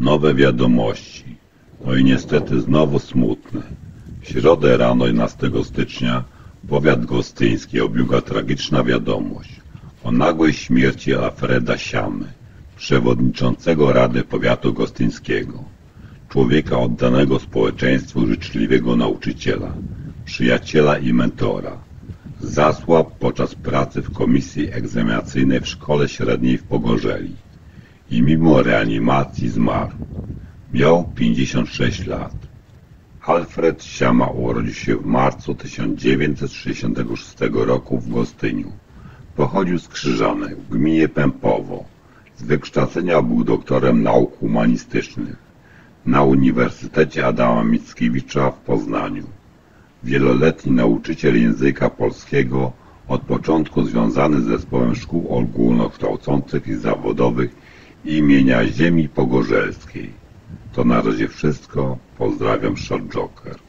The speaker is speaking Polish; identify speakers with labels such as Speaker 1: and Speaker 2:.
Speaker 1: Nowe wiadomości. No i niestety znowu smutne. W środę rano 11 stycznia powiat gostyński obiła tragiczna wiadomość o nagłej śmierci Alfreda Siamy, przewodniczącego Rady Powiatu Gostyńskiego, człowieka oddanego społeczeństwu, życzliwego nauczyciela, przyjaciela i mentora. Zasłabł podczas pracy w komisji egzaminacyjnej w szkole średniej w Pogorzeli i mimo reanimacji zmarł. Miał 56 lat. Alfred Siama urodził się w marcu 1966 roku w Gostyniu. Pochodził z Krzyżanek w gminie Pępowo. Z wykształcenia był doktorem nauk humanistycznych na Uniwersytecie Adama Mickiewicza w Poznaniu. Wieloletni nauczyciel języka polskiego, od początku związany z zespołem szkół ogólnokształcących i zawodowych imienia Ziemi Pogorzelskiej. To na razie wszystko. Pozdrawiam, Short Joker.